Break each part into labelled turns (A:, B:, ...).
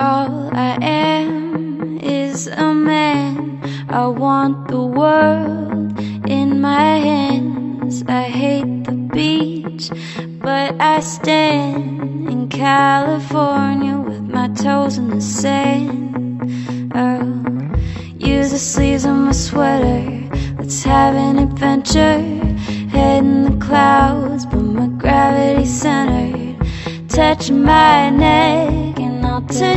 A: I am is a man. I want the world in my hands. I hate the beach, but I stand in California with my toes in the sand. Oh, use the sleeves of my sweater. Let's have an adventure. Head in the clouds, but my gravity centered. Touch my neck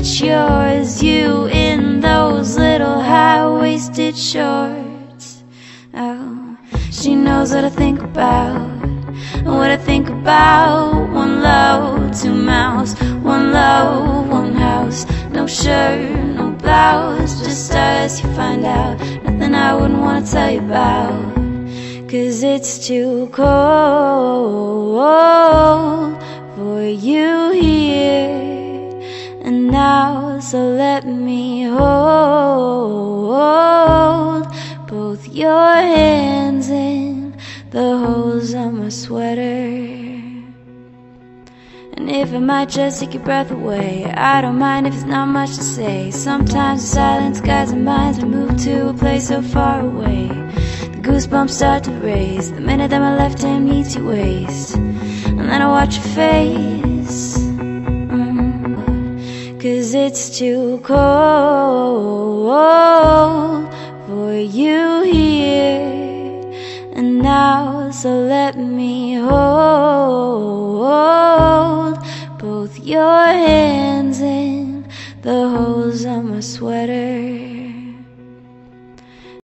A: I'll yours. You in those little high-waisted shorts. Oh, she knows what I think about. What I think about. One low, two mouths. One low, one house. No shirt, no blouse. Just us, you find out. Nothing I wouldn't wanna tell you about. Cause it's too cold let me hold both your hands in the holes of my sweater. And if it might just take your breath away, I don't mind if it's not much to say. Sometimes the silence guides our minds, we move to a place so far away. The goosebumps start to raise the minute that my left hand meets your waist. And then I watch your face. Cause it's too cold for you here and now. So let me hold both your hands in the holes of my sweater.